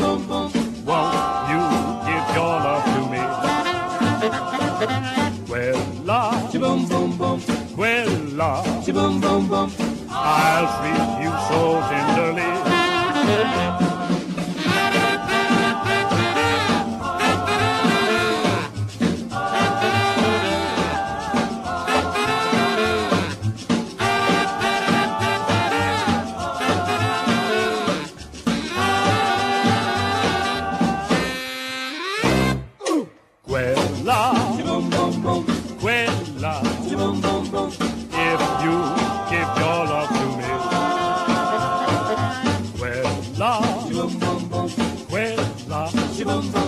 Won't you give your love to me? Well, love, well, boom I'll treat you so tenderly. Boom. if you give your love to me. Kwela, love, boom boom,